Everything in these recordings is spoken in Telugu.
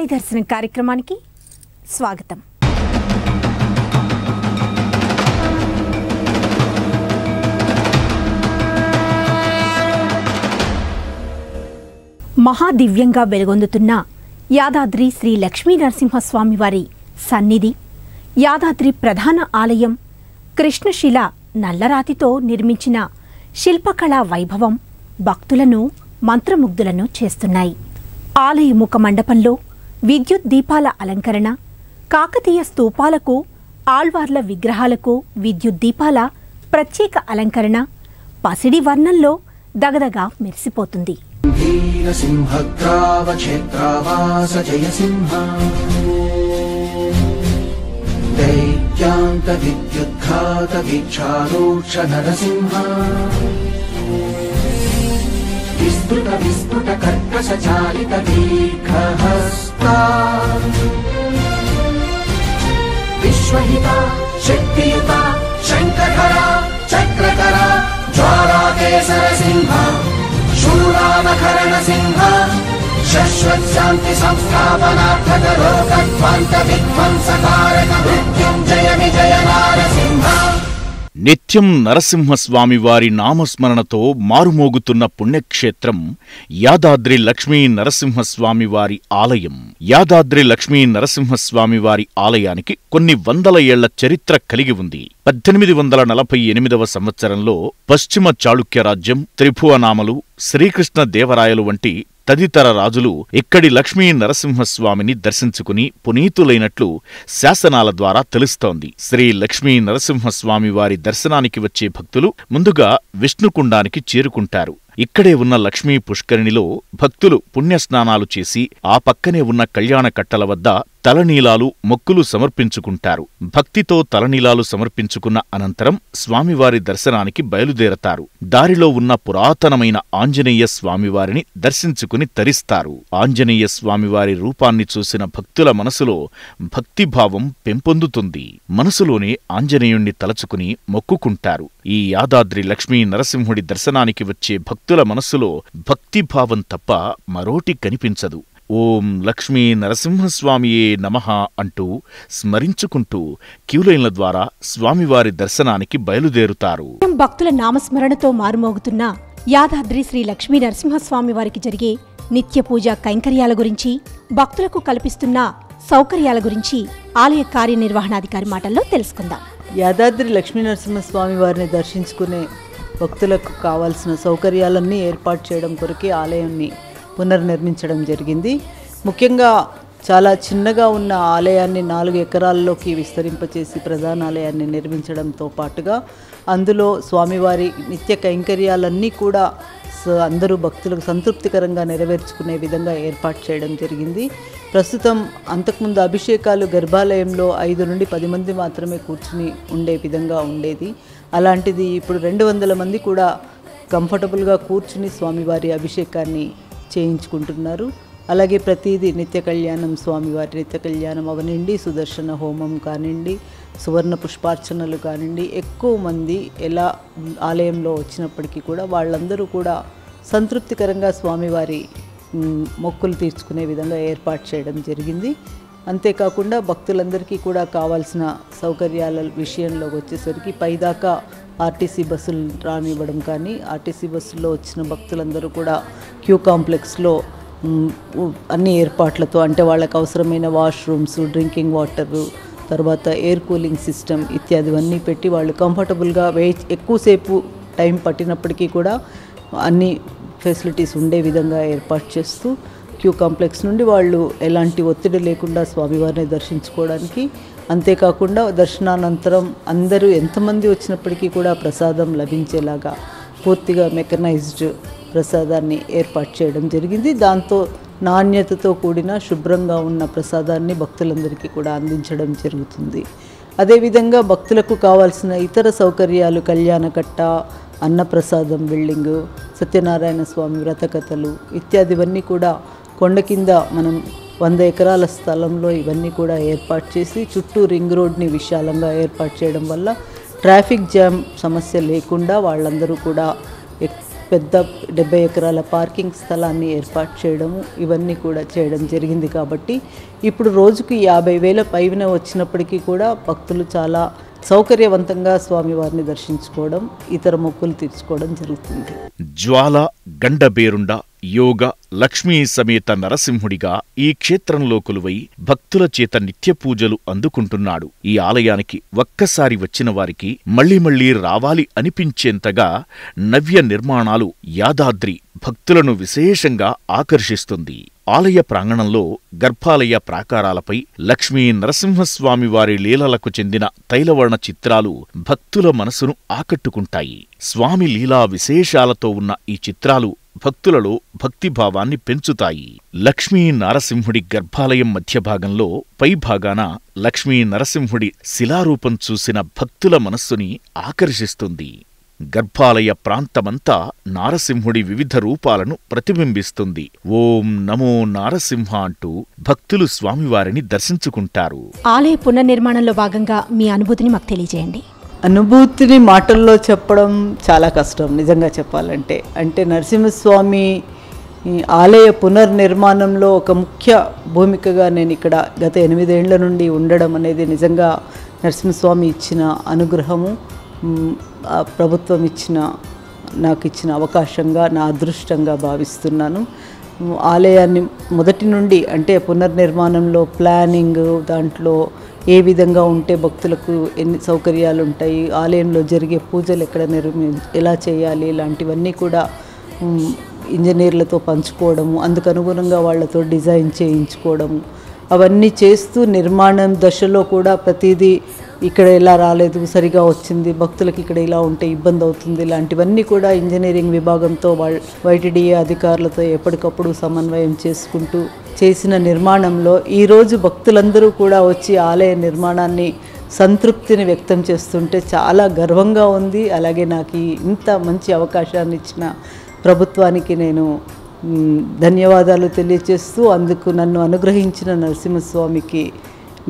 ఆలయ దర్శనం కార్యక్రమానికి స్వాగతం. మహాదివ్యంగా వెలుగొందుతున్న యాదాద్రి శ్రీ లక్ష్మీ నరసింహస్వామి వారి సన్నిధి యాదాద్రి ప్రధాన ఆలయం కృష్ణశిల నల్లరాతితో నిర్మించిన శిల్పకళా వైభవం భక్తులను మంత్రముగ్ధులను చేస్తున్నాయి. ఆలయ ముఖ మండపంలో విద్యుత్ దీపాల అలంకరణ కాకతీయ స్తూపాలకు ఆళ్వార్ల విగ్రహాలకు విద్యుత్ దీపాల ప్రత్యేక అలంకరణ పసిడి వర్ణంలో దగదగా మెరిసిపోతుంది. ृत कर्कशचालित दीर्घस्ता विश्वहिता शक्तियुता शङ्करा चक्रकरा ज्वालाकेशर सिंहा शूलानकरण सिंहा शश्वत् विजय नारसिंहा నిత్యం నరసింహస్వామి వారి నామస్మరణతో మారుమోగుతున్న పుణ్యక్షేత్రం యాదాద్రి లక్ష్మీ నరసింహస్వామి వారి ఆలయం. యాదాద్రి లక్ష్మీ నరసింహస్వామి వారి ఆలయానికి కొన్ని వందల ఏళ్ళ చరిత్ర కలిగి ఉంది. పద్దెనిమిది వందల నలభై ఎనిమిదవ సంవత్సరంలో పశ్చిమ చాళుక్య రాజ్యం త్రిభువనామలు శ్రీకృష్ణ దేవరాయలు వంటి తదితర రాజులు ఇక్కడి లక్ష్మీ నరసింహస్వామిని దర్శించుకుని పునీతులైనట్లు శాసనాల ద్వారా తెలుస్తోంది. శ్రీ లక్ష్మీ నరసింహస్వామి వారి దర్శనానికి వచ్చే భక్తులు ముందుగా విష్ణుకుండానికి చేరుకుంటారు. ఇక్కడే ఉన్న లక్ష్మీ పుష్కరిణిలో భక్తులు పుణ్యస్నానాలు చేసి ఆ పక్కనే ఉన్న కళ్యాణ కట్టల వద్ద తలనీలాలు మొక్కులు సమర్పించుకుంటారు. భక్తితో తలనీలాలు సమర్పించుకున్న అనంతరం స్వామివారి దర్శనానికి బయలుదేరతారు. దారిలో ఉన్న పురాతనమైన ఆంజనేయ స్వామివారిని దర్శించుకుని తరిస్తారు. ఆంజనేయ స్వామివారి రూపాన్ని చూసిన భక్తుల మనసులో భక్తిభావం పెంపొందుతుంది. మనసులోనే ఆంజనేయుణ్ణి తలచుకుని మొక్కుకుంటారు. ఈ యాదాద్రి లక్ష్మీ నరసింహుడి దర్శనానికి వచ్చే భక్తుల మనస్సులో భక్తిభావం తప్ప మరోటి కనిపించదు. ఓం లక్ష్మీ నరసింహస్వామియే నమః అంటూ స్మరించుకుంటూ క్యూలైన్ల ద్వారా స్వామివారి దర్శనానికి బయలుదేరుతారు. భక్తుల నామస్మరణతో మారుమోగుతున్న యాదాద్రి శ్రీ లక్ష్మీ నరసింహస్వామి వారికి జరిగే నిత్య పూజ కైంకర్యాల గురించి భక్తులకు కల్పిస్తున్న సౌకర్యాల గురించి ఆలయ కార్యనిర్వహణాధికారి మాటల్లో తెలుసుకుందాం. యాదాద్రి లక్ష్మీ నరసింహస్వామి వారిని దర్శించుకునే భక్తులకు కావాల్సిన సౌకర్యాలన్నీ ఏర్పాటు చేయడం కొరకే ఆలయాన్ని పునర్నిర్మించడం జరిగింది. ముఖ్యంగా చాలా చిన్నగా ఉన్న ఆలయాన్ని నాలుగు ఎకరాల్లోకి విస్తరింపచేసి ప్రధాన ఆలయాన్ని నిర్మించడంతో పాటుగా అందులో స్వామివారి నిత్య కైంకర్యాలన్నీ కూడా అందరూ భక్తులకు సంతృప్తికరంగా నెరవేర్చుకునే విధంగా ఏర్పాటు చేయడం జరిగింది. ప్రస్తుతం అంతకుముందు అభిషేకాలు గర్భాలయంలో ఐదు నుండి పది మంది మాత్రమే కూర్చుని ఉండే విధంగా ఉండేది. అలాంటిది ఇప్పుడు రెండు వందల మంది కూడా కంఫర్టబుల్గా కూర్చుని స్వామివారి అభిషేకాన్ని చేయించుకుంటున్నారు. అలాగే ప్రతిదీ నిత్య కళ్యాణం స్వామివారి నిత్య కళ్యాణం అవనండి సుదర్శన హోమం కానివ్వండి సువర్ణ పుష్పార్చనలు కానివ్వండి ఎక్కువ మంది ఎలా ఆలయంలో వచ్చినప్పటికీ కూడా వాళ్ళందరూ కూడా సంతృప్తికరంగా స్వామివారి మొక్కులు తీర్చుకునే విధంగా ఏర్పాటు చేయడం జరిగింది. అంతేకాకుండా భక్తులందరికీ కూడా కావాల్సిన సౌకర్యాల విషయంలోకి వచ్చేసరికి పైదాకా ఆర్టీసీ బస్సులు రానివ్వడం కానీ ఆర్టీసీ బస్సుల్లో వచ్చిన భక్తులందరూ కూడా క్యూ కాంప్లెక్స్లో అన్ని ఏర్పాట్లతో అంటే వాళ్ళకి అవసరమైన వాష్రూమ్స్ డ్రింకింగ్ వాటరు తర్వాత ఎయిర్ కూలింగ్ సిస్టమ్ ఇత్యాదివన్నీ పెట్టి వాళ్ళు కంఫర్టబుల్గా వే ఎక్కువసేపు టైం పట్టినప్పటికీ కూడా అన్ని ఫెసిలిటీస్ ఉండే విధంగా ఏర్పాటు చేస్తూ క్యూ కాంప్లెక్స్ నుండి వాళ్ళు ఎలాంటి ఒత్తిడి లేకుండా స్వామివారిని దర్శించుకోవడానికి అంతేకాకుండా దర్శనానంతరం అందరూ ఎంతమంది వచ్చినప్పటికీ కూడా ప్రసాదం లభించేలాగా పూర్తిగా మెకనైజ్డ్ ప్రసాదాన్ని ఏర్పాటు చేయడం జరిగింది. దాంతో నాణ్యతతో కూడిన శుభ్రంగా ఉన్న ప్రసాదాన్ని భక్తులందరికీ కూడా అందించడం జరుగుతుంది. అదేవిధంగా భక్తులకు కావాల్సిన ఇతర సౌకర్యాలు కళ్యాణకట్ట అన్నప్రసాదం బిల్డింగు సత్యనారాయణ స్వామి వ్రతకథలు ఇత్యాదివన్నీ కూడా కొండ కింద మనం వంద ఎకరాల స్థలంలో ఇవన్నీ కూడా ఏర్పాటు చేసి చుట్టూ రింగ్ రోడ్ని విశాలంగా ఏర్పాటు చేయడం వల్ల ట్రాఫిక్ జామ్ సమస్య లేకుండా వాళ్ళందరూ కూడా ఎక్- పెద్ద డెబ్బై ఎకరాల పార్కింగ్ స్థలాన్ని ఏర్పాటు చేయడము ఇవన్నీ కూడా చేయడం జరిగింది కాబట్టి ఇప్పుడు రోజుకు యాభై వేల పైన వచ్చినప్పటికీ కూడా భక్తులు చాలా సౌకర్యవంతంగా స్వామివారిని దర్శించుకోవడం ఇతర మొక్కులు తీర్చుకోవడం జరుగుతుంది. జ్వాల గండబేరుండ యోగ లక్ష్మీ సమేత నరసింహుడిగా ఈ క్షేత్రంలో కొలువై భక్తుల చేత నిత్య పూజలు అందుకుంటున్నాడు. ఈ ఆలయానికి ఒక్కసారి వచ్చిన వారికి మళ్ళీ మళ్ళీ రావాలి అనిపించేంతగా నవ్య నిర్మాణాలు యాదాద్రి భక్తులను విశేషంగా ఆకర్షిస్తుంది. ఆలయ ప్రాంగణంలో గర్భాలయ ప్రాకారాలపై లక్ష్మీ నరసింహస్వామి వారి లీలలకు చెందిన తైలవర్ణ చిత్రాలు భక్తుల మనసును ఆకట్టుకుంటాయి. స్వామి లీలా విశేషాలతో ఉన్న ఈ చిత్రాలు భక్తులలో భక్తిభావాన్ని పెంచుతాయి. లక్ష్మీ నారసింహుడి గర్భాలయం మధ్యభాగంలో పైభాగాన లక్ష్మీ నరసింహుడి శిలారూపం చూసిన భక్తుల మనస్సుని ఆకర్షిస్తుంది. గర్భాలయ ప్రాంతమంతా నారసింహుడి వివిధ రూపాలను ప్రతిబింబిస్తుంది. ఓం నమో నారసింహ అంటూ భక్తులు స్వామివారిని దర్శించుకుంటారు. ఆలయ పునర్నిర్మాణంలో భాగంగా మీ అనుభూతిని మాకు తెలియజేయండి. అనుభూతిని మాటల్లో చెప్పడం చాలా కష్టం నిజంగా చెప్పాలంటే. అంటే నరసింహస్వామి ఈ ఆలయ పునర్నిర్మాణంలో ఒక ముఖ్య భూమికగా నేను ఇక్కడ గత ఎనిమిదేళ్ళ నుండి ఉండడం అనేది నిజంగా నరసింహస్వామి ఇచ్చిన అనుగ్రహము. ప్రభుత్వం ఇచ్చిన నాకు ఇచ్చిన అవకాశంగా నా అదృష్టంగా భావిస్తున్నాను. ఆలయాన్ని మొదటి నుండి అంటే పునర్నిర్మాణంలో ప్లానింగ్ దాంట్లో ఏ విధంగా ఉంటే భక్తులకు ఎన్ని సౌకర్యాలు ఉంటాయి ఆలయంలో జరిగే పూజలు ఎక్కడ నిర్మి ఎలా చేయాలి ఇలాంటివన్నీ కూడా ఇంజనీర్లతో పంచుకోవడము అందుకు అనుగుణంగా వాళ్ళతో డిజైన్ చేయించుకోవడము అవన్నీ చేస్తూ నిర్మాణం దశలో కూడా ప్రతిదీ ఇక్కడ ఎలా రాలేదు సరిగా వచ్చింది భక్తులకు ఇక్కడ ఇలా ఉంటే ఇబ్బంది అవుతుంది ఇలాంటివన్నీ కూడా ఇంజనీరింగ్ విభాగంతో వాళ్ళ వైటిడిఏ అధికారులతో ఎప్పటికప్పుడు సమన్వయం చేసుకుంటూ చేసిన నిర్మాణంలో ఈరోజు భక్తులందరూ కూడా వచ్చి ఆలయ నిర్మాణాన్ని సంతృప్తిని వ్యక్తం చేస్తుంటే చాలా గర్వంగా ఉంది. అలాగే నాకు ఇంత మంచి అవకాశాన్ని ఇచ్చిన ప్రభుత్వానికి నేను ధన్యవాదాలు తెలియచేస్తూ అందుకు నన్ను అనుగ్రహించిన నరసింహస్వామికి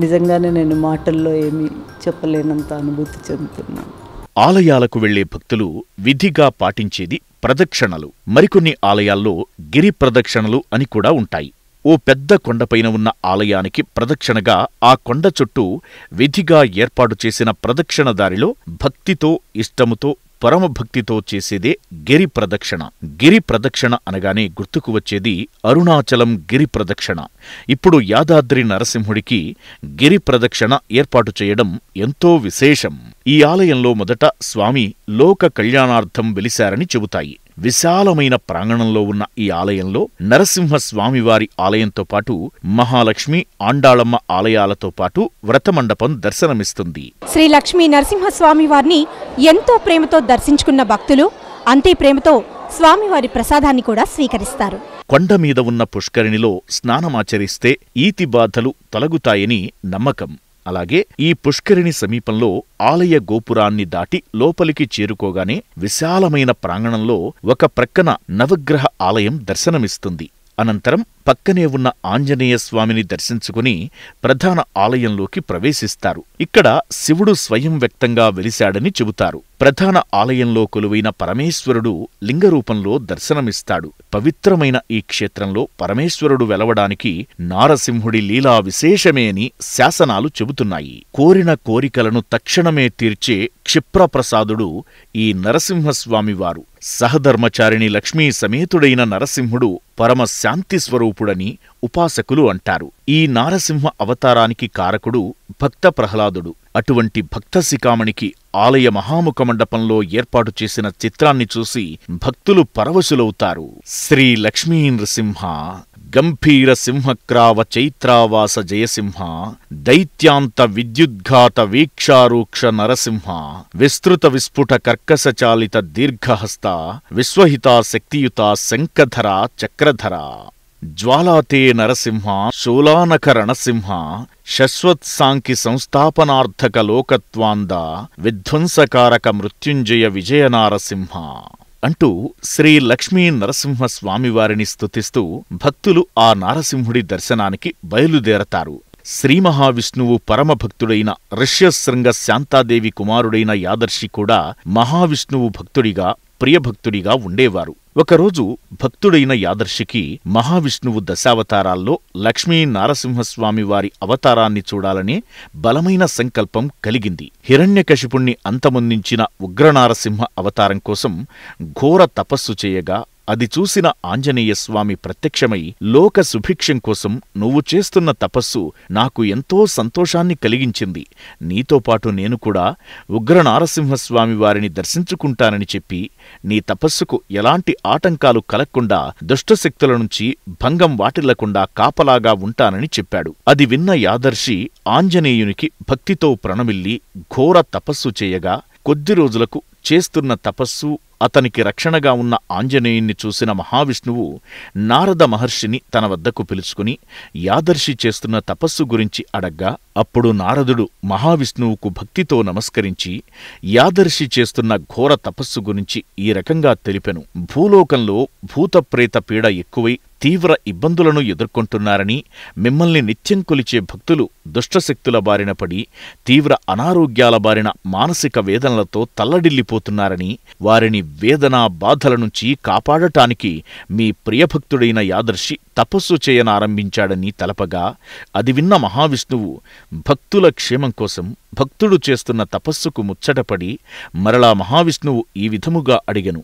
నిజంగానే నేను మాటల్లో ఏమీ చెప్పలేనంత అనుభూతి చెందుతున్నాను. ఆలయాలకు వెళ్ళే భక్తులు విధిగా పాటించేది ప్రదక్షిణలు. మరికొన్ని ఆలయాల్లో గిరి ప్రదక్షిణలు అని కూడా ఉంటాయి. ఓ పెద్ద కొండపైన ఉన్న ఆలయానికి ప్రదక్షిణగా ఆ కొండ చుట్టూ విధిగా ఏర్పాటు చేసిన ప్రదక్షిణ దారిలో భక్తితో ఇష్టముతో పరమభక్తితో చేసేదే గిరి ప్రదక్షిణ. గిరి ప్రదక్షిణ అనగానే గుర్తుకు వచ్చేది అరుణాచలం గిరి ప్రదక్షిణ. ఇప్పుడు యాదాద్రి నరసింహుడికి గిరి ప్రదక్షిణ ఏర్పాటు చేయడం ఎంతో విశేషం. ఈ ఆలయంలో మొదట స్వామి లోక కళ్యాణార్థం వెలిశారని చెబుతాయి. విశాలమైన ప్రాంగణంలో ఉన్న ఈ ఆలయంలో నరసింహ స్వామివారి ఆలయంతో పాటు మహాలక్ష్మి ఆండాళమ్మ ఆలయాలతో పాటు వ్రతమండపం దర్శనమిస్తుంది. శ్రీ లక్ష్మీ నరసింహస్వామి వారిని ఎంతో ప్రేమతో దర్శించుకున్న భక్తులు అంతే ప్రేమతో స్వామివారి ప్రసాదాన్ని కూడా స్వీకరిస్తారు. కొండ మీద ఉన్న పుష్కరిణిలో స్నానమాచరిస్తే ఈతి బాధలు తొలగుతాయని నమ్మకం. అలాగే ఈ పుష్కరిణి సమీపంలో ఆలయ గోపురాన్ని దాటి లోపలికి చేరుకోగానే విశాలమైన ప్రాంగణంలో ఒక ప్రక్కన నవగ్రహ ఆలయం దర్శనమిస్తుంది. అనంతరం పక్కనే ఉన్న ఆంజనేయ స్వామిని దర్శించుకుని ప్రధాన ఆలయంలోకి ప్రవేశిస్తారు. ఇక్కడ శివుడు స్వయం వ్యక్తంగా వెలిశాడని చెబుతారు. ప్రధాన ఆలయంలో కొలువైన పరమేశ్వరుడు లింగరూపంలో దర్శనమిస్తాడు. పవిత్రమైన ఈ క్షేత్రంలో పరమేశ్వరుడు వెలవడానికి నారసింహుడి లీలా విశేషమే అని శాసనాలు చెబుతున్నాయి. కోరిన కోరికలను తక్షణమే తీర్చే క్షిప్రప్రసాదుడు ఈ నరసింహస్వామివారు సహధర్మచారిణి లక్ష్మీ సమేతుడైన నరసింహుడు పరమ శాంతి స్వరూపుడని ఉపాసకులు అంటారు. ఈ నారసింహ అవతారానికి కారకుడు భక్త ప్రహ్లాదుడు అటువంటి భక్త శిఖామణికి ఆలయ మహాముఖ మండపంలో ఏర్పాటు చేసిన చిత్రాన్ని చూసి భక్తులు పరవశులవుతారు. శ్రీ లక్ష్మీ నృసింహ గంభీర సింహక్రావ చైత్రావాస జయసింహ దైత్యాంత విద్యుద్ఘాత వీక్షారూక్ష నరసింహ విస్తృత విస్ఫుట కర్కశచాలిత దీర్ఘహస్త విశ్వహిత శక్తియుత శంఖధర చక్రధర జ్వాలాతే నరసింహ శూలానక రణసింహ శశ్వత్సాంకి సంస్థాపనార్థక లోకత్వాంద విధ్వంసకారక మృత్యుంజయ విజయనారసింహ అంటూ శ్రీ లక్ష్మీ నరసింహ స్వామివారిని స్తుతిస్తూ భక్తులు ఆ నారసింహుడి దర్శనానికి బయలుదేరతారు. శ్రీ మహావిష్ణువు పరమభక్తుడైన ఋష్యశృంగ శాంతాదేవి కుమారుడైన యాదర్శి కూడా మహావిష్ణువు భక్తుడిగా ప్రియభక్తుడిగా ఉండేవారు. ఒకరోజు భక్తుడైన యాదర్శికి మహావిష్ణువు దశావతారాల్లో లక్ష్మీ నారసింహస్వామి వారి అవతారాన్ని చూడాలనే బలమైన సంకల్పం కలిగింది. హిరణ్యకశిపుణ్ణి అంతమొందించిన ఉగ్రనారసింహ అవతారం కోసం ఘోర తపస్సు చేయగా అది చూసిన ఆంజనేయస్వామి ప్రత్యక్షమై లోక సుభిక్షం కోసం నువ్వు చేస్తున్న తపస్సు నాకు ఎంతో సంతోషాన్ని కలిగించింది. నీతో పాటు నేను కూడా ఉగ్రనారసింహస్వామి వారిని దర్శించుకుంటానని చెప్పి నీ తపస్సుకు ఎలాంటి ఆటంకాలు కలగకుండా దుష్టశక్తుల నుంచి భంగం వాటిల్లకుండా కాపలాగా ఉంటానని చెప్పాడు. అది విన్న యాదర్శి ఆంజనేయునికి భక్తితో ప్రణమిల్లి ఘోర తపస్సు చేయగా కొద్ది రోజులకు చేస్తున్న తపస్సు అతనికి రక్షణగా ఉన్న ఆంజనేయుణ్ణి చూసిన మహావిష్ణువు నారద మహర్షిని తన వద్దకు పిలుచుకుని యాదర్శి చేస్తున్న తపస్సు గురించి అడగ్గా అప్పుడు నారదుడు మహావిష్ణువుకు భక్తితో నమస్కరించి యాదర్శి చేస్తున్న ఘోర తపస్సు గురించి ఈ రకంగా తెలిపెను. భూలోకంలో భూతప్రేత పీడ ఎక్కువై తీవ్ర ఇబ్బందులను ఎదుర్కొంటున్నారని మిమ్మల్ని నిత్యం కొలిచే భక్తులు దుష్టశక్తుల బారిన పడి తీవ్ర అనారోగ్యాల బారిన మానసిక వేదనలతో తల్లడిల్లిపోతున్నారని వారిని వేదనా బాధల నుంచి కాపాడటానికి మీ ప్రియభక్తుడైన యాదర్శి తపస్సు చేయనారంభించాడని తలపగా అది విన్న మహావిష్ణువు భక్తుల క్షేమం కోసం భక్తుడు చేస్తున్న తపస్సుకు ముచ్చటపడి మరలా మహావిష్ణువు ఈ విధముగా అడిగను.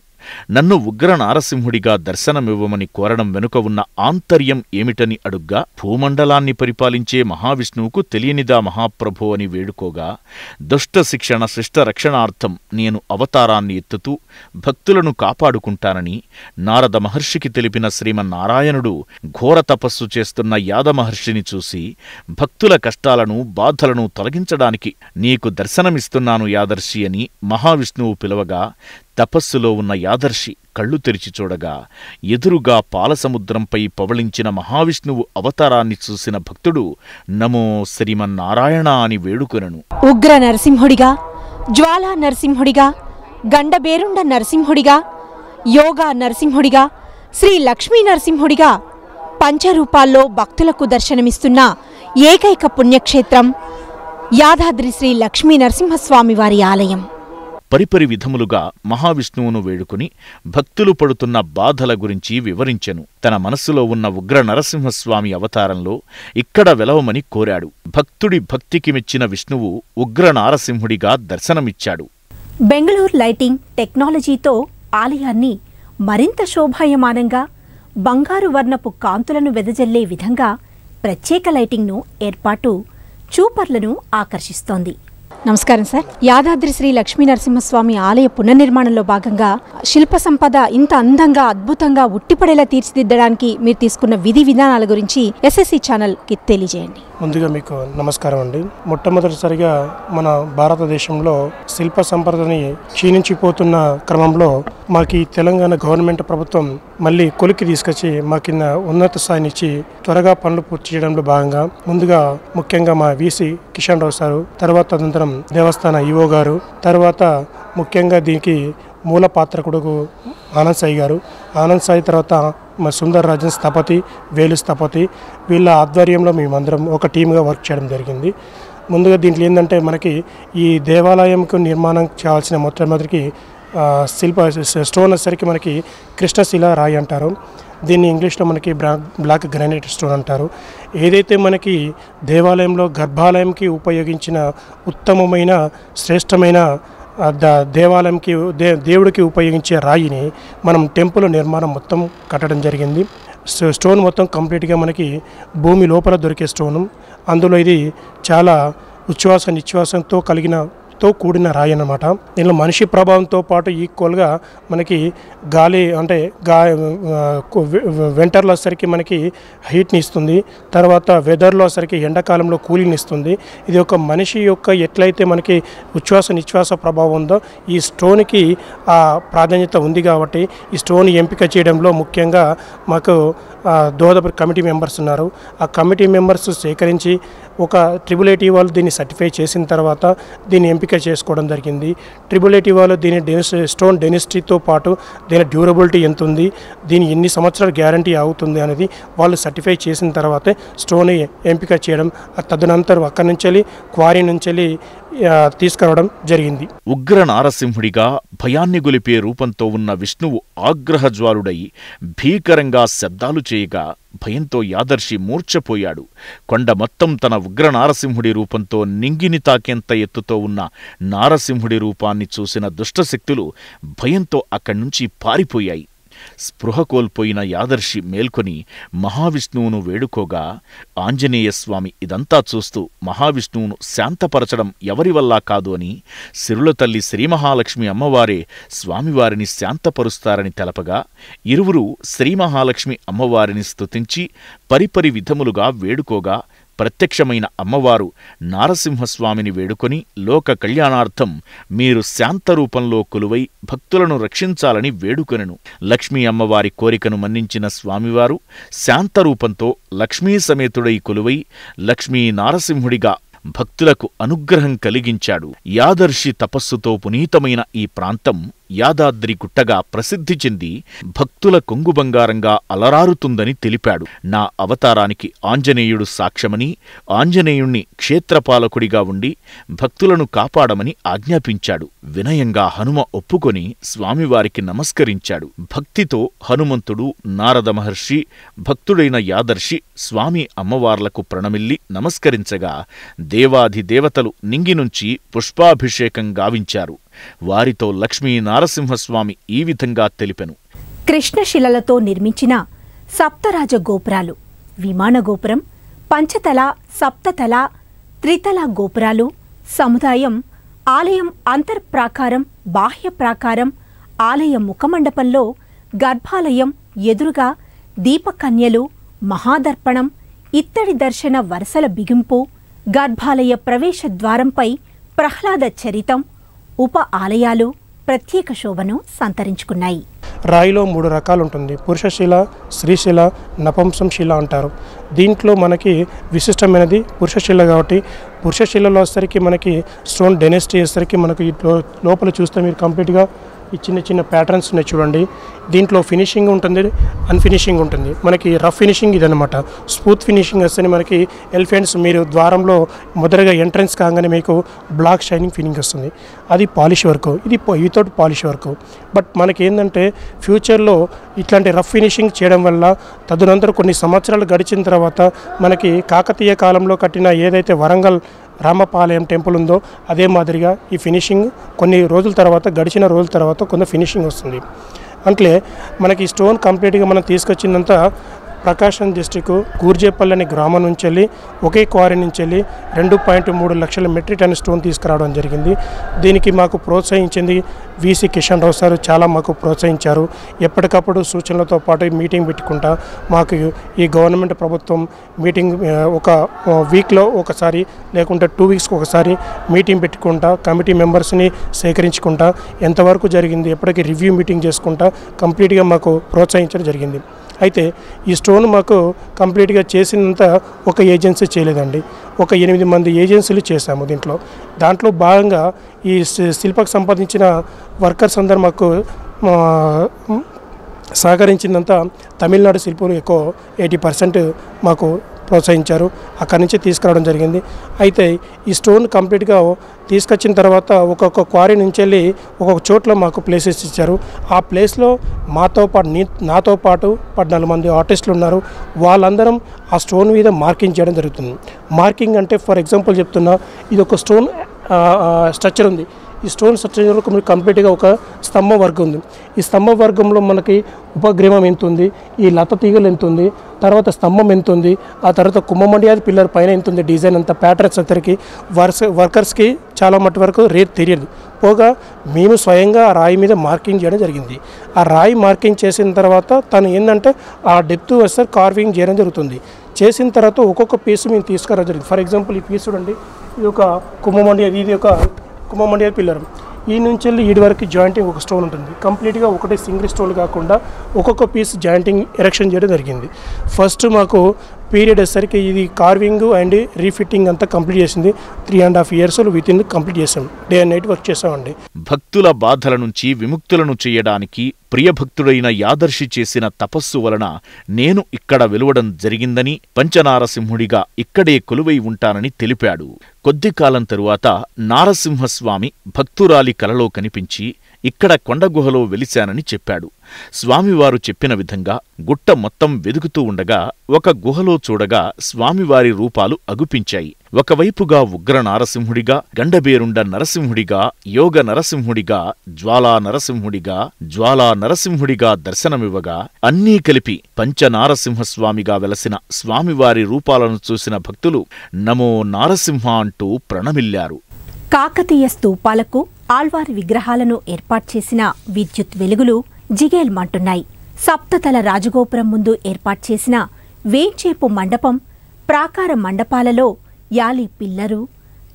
నన్ను ఉగ్ర నారసింహుడిగా దర్శనమివ్వమని కోరడం వెనుక ఉన్న ఆంతర్యం ఏమిటని అడుగ్గా భూమండలాన్ని పరిపాలించే మహావిష్ణువుకు తెలియనిదా మహాప్రభో అని వేడుకోగా దుష్ట శిక్షణ శిష్ట రక్షణార్థం నేను అవతారాన్ని ఎత్తుతూ భక్తులను కాపాడుకుంటానని నారద మహర్షికి తెలిపిన శ్రీమన్నారాయణుడు ఘోర తపస్సు చేస్తున్న యాదమహర్షిని చూసి భక్తుల కష్టాలను బాధలను తొలగించడానికి నీకు దర్శనమిస్తున్నాను యాదర్శి అని మహావిష్ణువు పిలవగా తపస్సులో ఉన్న యాదర్శి కళ్ళు తెరిచి చూడగా ఎదురుగా పాలసముద్రంపై పవళించిన మహావిష్ణువు అవతారాన్ని చూసిన భక్తుడు నమో శ్రీమన్నారాయణ అని వేడుకొనను. ఉగ్ర నరసింహుడిగా జ్వాలా నరసింహుడిగా గండబేరుండ నరసింహుడిగా యోగా నరసింహుడిగా శ్రీ లక్ష్మీ నరసింహుడిగా పంచరూపాల్లో భక్తులకు దర్శనమిస్తున్న ఏకైక పుణ్యక్షేత్రం యాదాద్రి శ్రీ లక్ష్మీ నరసింహస్వామివారి ఆలయం. పరిపరి విధములుగా మహావిష్ణువును వేడుకుని భక్తులు పడుతున్న బాధల గురించి వివరించెను. తన మనస్సులో ఉన్న ఉగ్ర నరసింహస్వామి అవతారంలో ఇక్కడ వెలవమని కోరాడు. భక్తుడి భక్తికి మెచ్చిన విష్ణువు ఉగ్ర నారసింహుడిగా దర్శనమిచ్చాడు. బెంగళూరు లైటింగ్ టెక్నాలజీతో ఆలయాన్ని మరింత శోభాయమానంగా బంగారు వర్ణపు కాంతులను వెదజల్లే విధంగా ప్రత్యేక లైటింగ్ను ఏర్పాటు చూపర్లను ఆకర్షిస్తోంది. నమస్కారం సార్. యాదాద్రి శ్రీ లక్ష్మీ నరసింహస్వామి ఆలయ పునర్నిర్మాణంలో భాగంగా శిల్ప సంపద ఇంత అందంగా అద్భుతంగా ఉట్టిపడేలా తీర్చిదిద్దడానికి మీరు తీసుకున్న విధి విధానాల గురించి ఎస్ఎస్సి ఛానల్కి తెలియజేయండి. ముందుగా మీకు నమస్కారం అండి. మొట్టమొదటిసారిగా మన భారతదేశంలో శిల్ప సంపదని క్షీణించిపోతున్న క్రమంలో మాకు ఈ తెలంగాణ గవర్నమెంట్ ప్రభుత్వం మళ్ళీ కొలికి తీసుకొచ్చి మా కింద ఉన్నత స్థాయిని ఇచ్చి త్వరగా పనులు పూర్తి చేయడంలో భాగంగా ముందుగా ముఖ్యంగా మా వీసీ కిషన్ రావు సారు తర్వాత అనంతరం దేవస్థాన ఈవో గారు తర్వాత ముఖ్యంగా దీనికి మూల పాత్రకుడుకు ఆనంద్ సాయి గారు. ఆనంద్ సాయి తర్వాత మా సుందర్ రాజన్ స్థపతి వేలు స్థపతి. వీళ్ళ ఆధ్వర్యంలో మేమందరం ఒక టీమ్గా వర్క్ చేయడం జరిగింది. ముందుగా దీంట్లో ఏంటంటే మనకి ఈ దేవాలయంకు నిర్మాణం చేయాల్సిన మొట్టమొదటికి శిల్ప స్టోన్ వచ్చేసరికి మనకి కృష్ణశిల రాయి అంటారు. దీన్ని ఇంగ్లీష్లో మనకి బ్లాక్ గ్రానైట్ స్టోన్ అంటారు. ఏదైతే మనకి దేవాలయంలో గర్భాలయంకి ఉపయోగించిన ఉత్తమమైన శ్రేష్టమైన ద- దేవాలయంకి దే దేవుడికి ఉపయోగించే రాయిని మనం టెంపుల్ నిర్మాణం మొత్తం కట్టడం జరిగింది. స్టోన్ మొత్తం కంప్లీట్గా మనకి భూమి లోపల దొరికే స్టోను. అందులో ఇది చాలా ఉచ్ఛ్వాస నిశ్వాసంతో కలిగిన తో కూడిన రాయి అన్నమాట. దీనిలో మనిషి ప్రభావంతో పాటు ఈక్వల్గా మనకి గాలి అంటే గా వెంటర్లో వచ్చేసరికి మనకి హీట్ని ఇస్తుంది. తర్వాత వెదర్లో వచ్చేసరికి ఎండాకాలంలో కూలింగ్ ఇస్తుంది. ఇది ఒక మనిషి యొక్క ఎట్లయితే మనకి ఉచ్ఛ్వాస నిశ్వాస ప్రభావం ఉందో ఈ స్టోన్కి ఆ ప్రాధాన్యత ఉంది కాబట్టి ఈ స్టోన్ ఎంపిక చేయడంలో ముఖ్యంగా మాకు దోహదపరి కమిటీ మెంబర్స్ ఉన్నారు. ఆ కమిటీ మెంబర్స్ సేకరించి ఒక ట్రిబుల్ వాళ్ళు దీన్ని సర్టిఫై చేసిన తర్వాత దీన్ని ఎంపిక చేసుకోవడం జరిగింది. ట్రిపుల్ ఎయిటీ వాళ్ళు దీని డెనిస్ స్టోన్ డెనిస్ట్రీతో పాటు దీని డ్యూరబిలిటీ ఎంత ఉంది దీని ఎన్ని సంవత్సరాలు గ్యారంటీ అవుతుంది అనేది వాళ్ళు సర్టిఫై చేసిన తర్వాతే స్టోన్ ఎంపిక చేయడం తదనంతరం అక్కడి నుంచి వెళ్ళి క్వారీ నుంచి వెళ్ళి తీసుకురావడం జరిగింది. ఉగ్ర నారసింహుడిగా భయాన్ని గొలిపే రూపంతో ఉన్న విష్ణువు ఆగ్రహజ్వాలుడై భీకరంగా శబ్దాలు చేయగా భయంతో యాదర్శి మూర్ఛపోయాడు. కొండ మొత్తం తన ఉగ్ర నారసింహుడి రూపంతో నింగిని తాకేంత ఎత్తుతో ఉన్న నారసింహుడి రూపాన్ని చూసిన దుష్టశక్తులు భయంతో అక్కడ్నుంచి పారిపోయాయి. స్పృహ కోల్పోయిన యాదర్శి మేల్కొని మహావిష్ణువును వేడుకోగా ఆంజనేయస్వామి ఇదంతా చూస్తూ మహావిష్ణువును శాంతపరచడం ఎవరి వల్ల కాదు అని సిరుల తల్లి శ్రీ మహాలక్ష్మి అమ్మవారే స్వామివారిని శాంతపరుస్తారని తెలపగా ఇరువురు శ్రీ మహాలక్ష్మి అమ్మవారిని స్తుతించి పరిపరి విధములుగా వేడుకోగా ప్రత్యక్షమైన అమ్మవారు నారసింహస్వామిని వేడుకొని లోక కళ్యాణార్థం మీరు శాంత రూపంలో కొలువై భక్తులను రక్షించాలని వేడుకొనెను. లక్ష్మీ అమ్మవారి కోరికను మన్నించిన స్వామివారు శాంత రూపంతో లక్ష్మీ సమేతుడై కొలువై లక్ష్మీ నారసింహుడిగా భక్తులకు అనుగ్రహం కలిగించాడు. యాదర్శి తపస్సుతో పునీతమైన ఈ ప్రాంతం యాదాద్రి గుట్టగా ప్రసిద్ధి చెంది భక్తుల కొంగు బంగారంగా అలరారుతుందని తెలిపాడు. నా అవతారానికి ఆంజనేయుడు సాక్ష్యమని ఆంజనేయుణ్ణి క్షేత్రపాలకుడిగా ఉండి భక్తులను కాపాడమని ఆజ్ఞాపించాడు. వినయంగా హనుమ ఒప్పుకొని స్వామివారికి నమస్కరించాడు. భక్తితో హనుమంతుడు నారద మహర్షి భక్తుడైన యాదర్శి స్వామి అమ్మవార్లకు ప్రణమిల్లి నమస్కరించగా దేవాధిదేవతలు నింగినుంచి పుష్పాభిషేకం గావించారు. వారితో లక్ష్మీ నారసింహస్వామి ఈ విధంగా తెలిపెను. కృష్ణశిలలతో నిర్మించిన సప్తరాజ గోపురాలు విమాన గోపురం పంచతల సప్తతల త్రితల గోపురాలు సముదాయం ఆలయం అంతర్ప్రాకారం బాహ్య ప్రాకారం ఆలయ ముఖమండపంలో గర్భాలయం ఎదురుగా దీపకన్యలు మహాదర్పణం ఇత్తడి దర్శన వరసల బిగింపు గర్భాలయ ప్రవేశ ద్వారంపై ప్రహ్లాద చరితం ఉప ఆలయాలు ప్రత్యేక శోభను సంతరించుకున్నాయి. రాయిలో మూడు రకాలు ఉంటుంది పురుషశిల స్త్రీశిల నపంసం శిల అంటారు. దీంట్లో మనకి విశిష్టమైనది పురుషశిల కాబట్టి పురుషశిలలో వచ్చేసరికి మనకి స్టోన్ డెనెస్టీ వచ్చేసరికి మనకి ఈ లోపల చూస్తే మీరు కంప్లీట్గా ఈ చిన్న చిన్న ప్యాటర్న్స్ ఉన్నాయి చూడండి. దీంట్లో ఫినిషింగ్ ఉంటుంది అన్ఫినిషింగ్ ఉంటుంది. మనకి రఫ్ ఫినిషింగ్ ఇదనమాట స్మూత్ ఫినిషింగ్ వస్తే మనకి ఎలిఫెంట్స్ మీరు ద్వారంలో మొదటగా ఎంట్రన్స్ కాగానే మీకు బ్లాక్ షైనింగ్ ఫినింగ్ వస్తుంది. అది పాలిష్ వర్క్ ఇది వితౌట్ పాలిష్ వర్క్ బట్ మనకి ఏంటంటే ఫ్యూచర్లో ఇట్లాంటి రఫ్ ఫినిషింగ్ చేయడం వల్ల తదనంతరం కొన్ని సంవత్సరాలు గడిచిన తర్వాత మనకి కాకతీయ కాలంలో కట్టిన ఏదైతే వరంగల్ రామపాలయం టెంపుల్ ఉందో అదే మాదిరిగా ఈ ఫినిషింగ్ కొన్ని రోజుల తర్వాత గడిచిన రోజుల తర్వాత కొంత ఫినిషింగ్ వస్తుంది. అంటే మనకి స్టోన్ కంప్లీట్గా మనం తీసుకొచ్చిందంతా ప్రకాశం డిస్టిక్ గూర్జేపల్లి అనే గ్రామం నుంచి వెళ్ళి ఒకే క్వారీ నుంచి వెళ్ళి రెండు పాయింట్ మూడు లక్షల మెట్రిక్ టన్ స్టోన్ తీసుకురావడం జరిగింది. దీనికి మాకు ప్రోత్సహించింది వీసీ కిషన్ రావు సార్. చాలా మాకు ప్రోత్సహించారు. ఎప్పటికప్పుడు సూచనలతో పాటు మీటింగ్ పెట్టుకుంటా మాకు ఈ గవర్నమెంట్ ప్రభుత్వం మీటింగ్ ఒక వీక్లో ఒకసారి లేకుంటే టూ వీక్స్కి ఒకసారి మీటింగ్ పెట్టుకుంటా కమిటీ మెంబర్స్ని సేకరించుకుంటా ఎంతవరకు జరిగింది ఎప్పటికీ రివ్యూ మీటింగ్ చేసుకుంటా కంప్లీట్గా మాకు ప్రోత్సహించడం జరిగింది. అయితే ఈ స్టోన్ మాకు కంప్లీట్గా చేసినంత ఒక ఏజెన్సీ చేయలేదండి. ఒక ఎనిమిది మంది ఏజెన్సీలు చేశాము దీంట్లో. దాంట్లో భాగంగా ఈ శి- శిల్పకు సంబంధించిన వర్కర్స్ అందరు మాకు సహకరించినంత సహకరించిందంతా తమిళనాడు శిల్పులు ఎక్కువ ఎయిటీ పర్సెంట్ మాకు ప్రోత్సహించారు. అక్కడి నుంచి తీసుకురావడం జరిగింది. అయితే ఈ స్టోన్ కంప్లీట్గా తీసుకొచ్చిన తర్వాత ఒక్కొక్క క్వారీ నుంచి వెళ్ళి ఒక్కొక్క చోట్ల మాకు ప్లేసెస్ ఇచ్చారు. ఆ ప్లేస్లో మాతో పాటు నీ నాతో పాటు పద్నాలుగు మంది ఆర్టిస్టులు ఉన్నారు. వాళ్ళందరం ఆ స్టోన్ మీద మార్కింగ్ చేయడం జరుగుతుంది. మార్కింగ్ అంటే ఫర్ ఎగ్జాంపుల్ చెప్తున్నా ఇది ఒక స్టోన్ స్ట్రక్చర్ ఉంది. ఈ స్టోన్ స్ట్రక్చర్ మీకు కంప్లీట్గా ఒక స్తంభ వర్గం ఉంది. ఈ స్తంభ వర్గంలో మనకి ఉపగ్రీవం ఎంత ఉంది? ఈ లత తీగలు ఎంత ఉంది? తర్వాత స్తంభం ఎంత ఉంది? ఆ తర్వాత కుంభమండియాది పిల్లర్ పైన ఎంత ఉంది? డిజైన్ అంత ప్యాటర్న్ అందరికి వర్స్ వర్కర్స్కి చాలా మటు వరకు రేట్ తెలియదు. పోగా మేము స్వయంగా ఆ రాయి మీద మార్కింగ్ చేయడం జరిగింది. ఆ రాయి మార్కింగ్ చేసిన తర్వాత తను ఏంటంటే ఆ డెప్త్ వస్తే కార్వింగ్ చేయడం జరుగుతుంది. చేసిన తర్వాత ఒక్కొక్క పీస్ మేము తీసుకురావడం జరిగింది. ఫర్ ఎగ్జాంపుల్ ఈ పీస్ చూడండి. ఇది ఒక కుంభమండి ఇది ఒక కుంభమండి పిల్లర్. ఈ నుంచి వెళ్ళి ఈడి వరకు జాయింటింగ్ ఒక స్టోన్ ఉంటుంది. కంప్లీట్గా ఒకటే సింగిల్ స్టోన్ కాకుండా ఒక్కొక్క పీస్ జాయింటింగ్ ఎరెక్షన్ చేయడం జరిగింది. ఫస్ట్ మాకు పీరియడ్ వచ్చేసరికి ఇది కార్వింగ్ అండ్ రీఫిట్టింగ్ అంతా కంప్లీట్ చేసింది. Three and half years with in complete చేసాం. డే అండ్ నైట్ వర్క్ చేసామండి. భక్తుల బాధల నుంచి విముక్తులను చేయడానికి ప్రియభక్తుడైన యాదర్శి చేసిన తపస్సు వలన నేను ఇక్కడ వెలువడం జరిగిందని పంచనారసింహుడిగా ఇక్కడే కొలువై ఉంటానని తెలిపాడు. కొద్ది కాలం తరువాత నారసింహస్వామి భక్తురాలి కలలో కనిపించి ఇక్కడ కొండగుహలో వెలిశానని చెప్పాడు. స్వామివారు చెప్పిన విధంగా గుట్ట మొత్తం వెదుకుతూ ఉండగా ఒక గుహలో చూడగా స్వామివారి రూపాలు అగుపించాయి. ఒకవైపుగా ఉగ్ర నారసింహుడిగా గండబేరుండ నరసింహుడిగా యోగ నరసింహుడిగా జ్వాలా నరసింహుడిగా జ్వాలా నరసింహుడిగా దర్శనమివ్వగా అన్నీ కలిపి పంచనారసింహస్వామిగా వెలసిన స్వామివారి రూపాలను చూసిన భక్తులు నమో నారసింహ అంటూ ప్రణమిల్లారు. కాకతీయ స్తూపాలకు ఆళ్వారి విగ్రహాలను ఏర్పాటు చేసిన విద్యుత్ వెలుగులు జిగేల్మంటున్నాయి. సప్తతల రాజగోపురం ముందు ఏర్పాటు చేసిన వేంచేపు మండపం ప్రాకార మండపాలలో యాలి పిల్లరు